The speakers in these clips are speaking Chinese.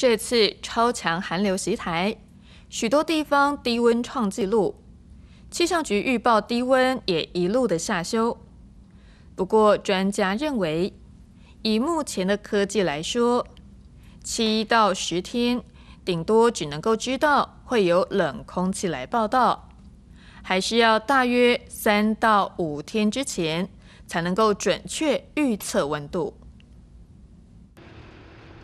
这次超强寒流袭台，许多地方低温创纪录，气象局预报低温也一路的下修。不过，专家认为，以目前的科技来说，七到十天，顶多只能够知道会有冷空气来报道，还是要大约三到五天之前才能够准确预测温度。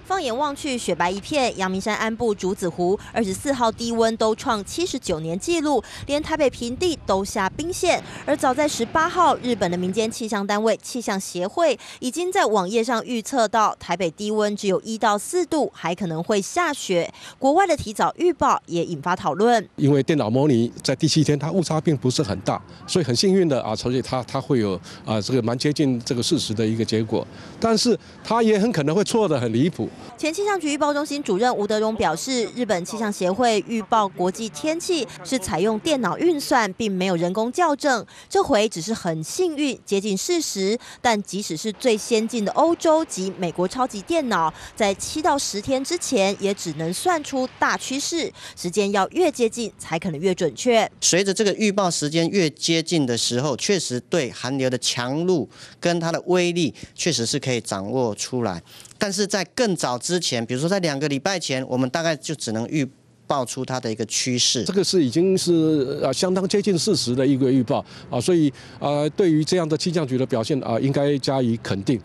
放眼望去，雪白一片。阳明山安部竹子湖二十四号低温都创七十九年纪录，连台北平地都下冰线。而早在十八号，日本的民间气象单位气象协会已经在网页上预测到台北低温只有一到四度，还可能会下雪。国外的提早预报也引发讨论。因为电脑模拟在第七天，它误差并不是很大，所以很幸运的啊，所以它它会有啊这个蛮接近这个事实的一个结果。但是它也很可能会错的很离谱。前气象局预报中心主任吴德荣表示，日本气象协会预报国际天气是采用电脑运算，并没有人工校正。这回只是很幸运接近事实，但即使是最先进的欧洲及美国超级电脑，在七到十天之前也只能算出大趋势，时间要越接近才可能越准确。随着这个预报时间越接近的时候，确实对寒流的强度跟它的威力，确实是可以掌握出来。但是在更早之前，比如说在两个礼拜前，我们大概就只能预报出它的一个趋势。这个是已经是呃相当接近事实的一个预报啊，所以呃对于这样的气象局的表现啊，应该加以肯定。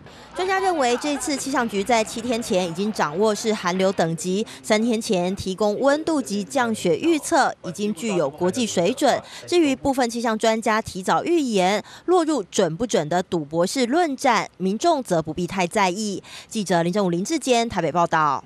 为，这次气象局在七天前已经掌握是寒流等级，三天前提供温度及降雪预测，已经具有国际水准。至于部分气象专家提早预言，落入准不准的赌博式论战，民众则不必太在意。记者林正武、林志坚台北报道。